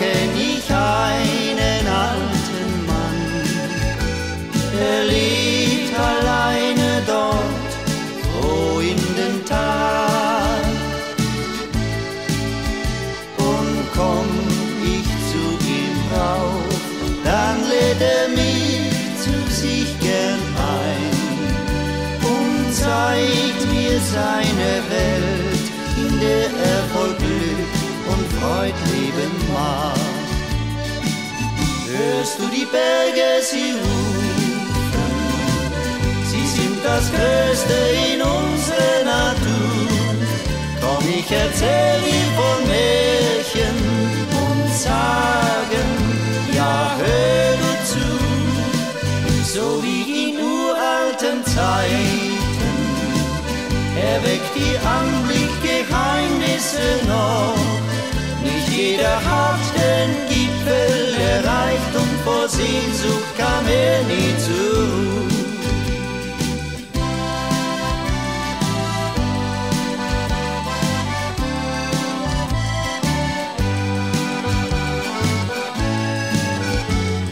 kenn ich einen alten Mann, der lebt alleine dort, froh in den Tal. Und komm ich zu ihm rauf, dann lädt er mich zu sich gern ein. Und zeigt mir seine Welt, in der er voll Glück Freud leben mag. Hörst du die Berge, sie rufen, sie sind das Größte in unserer Natur. Komm, ich erzähl dir von Märchen und Sagen, ja, hör du zu, so wie in uralten Zeiten erweckt die Anblick Geheimnisse noch. Jeder hat den Gipfel erreicht und vor Sehnsucht kam er nie zurück.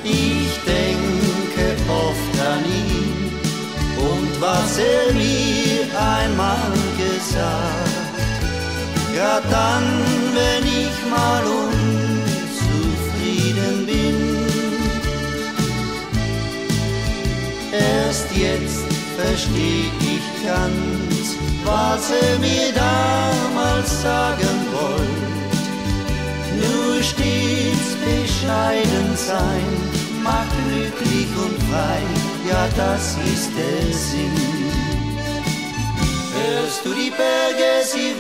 Ich denke oft an ihn und was er mir einmal gesagt. Grad dann, wenn ich mal unzufrieden bin. Erst jetzt versteh ich ganz, was er mir damals sagen wollte. Nur stets bescheiden sein, macht glücklich und frei, ja das ist der Sinn. Hörst du die Berge, sie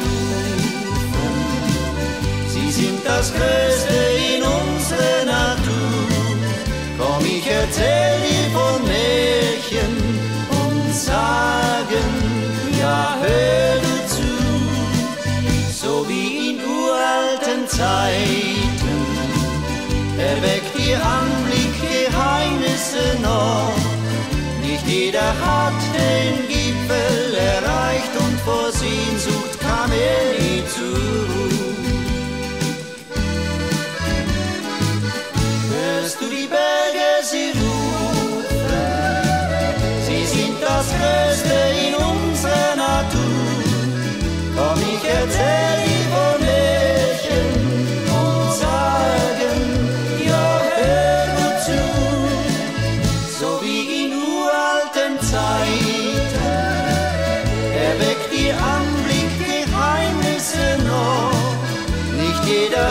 das Größte in unserer Natur. Komm, ich erzähl dir von Märchen und Sagen, ja hör du zu, so wie in uralten Zeiten erweckt ihr Anblick Geheimnisse noch. Nicht jeder hat erweckt ihr